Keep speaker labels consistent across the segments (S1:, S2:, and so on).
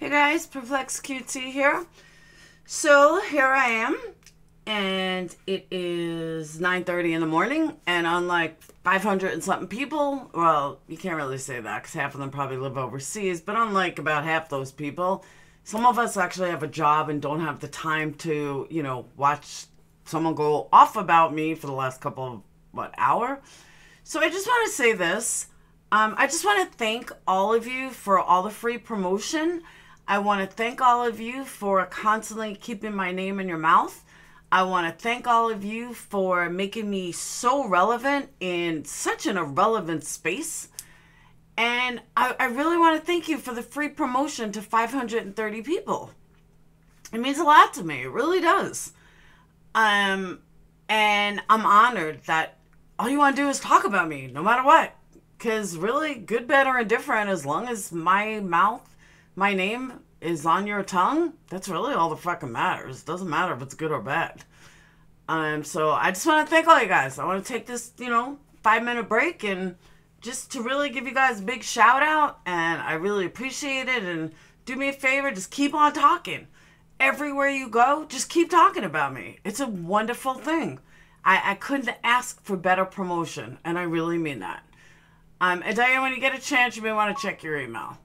S1: Hey guys, Purplexed QT here. So here I am, and it is 9:30 in the morning, and unlike 500 and something people, well, you can't really say that because half of them probably live overseas, but unlike about half those people, some of us actually have a job and don't have the time to, you know, watch someone go off about me for the last couple of what hour. So I just want to say this. Um, I just want to thank all of you for all the free promotion. I want to thank all of you for constantly keeping my name in your mouth. I want to thank all of you for making me so relevant in such an irrelevant space. And I, I really want to thank you for the free promotion to 530 people. It means a lot to me. It really does. Um, and I'm honored that all you want to do is talk about me, no matter what. Because really, good, bad, or indifferent, as long as my mouth my name is on your tongue, that's really all that fucking matters. It doesn't matter if it's good or bad. Um, so I just want to thank all you guys. I want to take this, you know, five minute break and just to really give you guys a big shout out. And I really appreciate it. And do me a favor, just keep on talking. Everywhere you go, just keep talking about me. It's a wonderful thing. I, I couldn't ask for better promotion, and I really mean that. Um, and Diane, when you get a chance, you may want to check your email.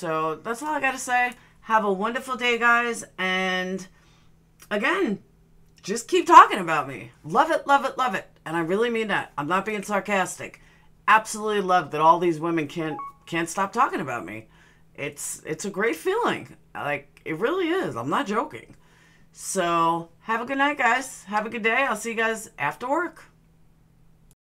S1: So that's all I got to say. Have a wonderful day, guys. And again, just keep talking about me. Love it, love it, love it. And I really mean that. I'm not being sarcastic. Absolutely love that all these women can't can't stop talking about me. It's it's a great feeling. Like it really is. I'm not joking. So have a good night, guys. Have a good day. I'll see you guys after work.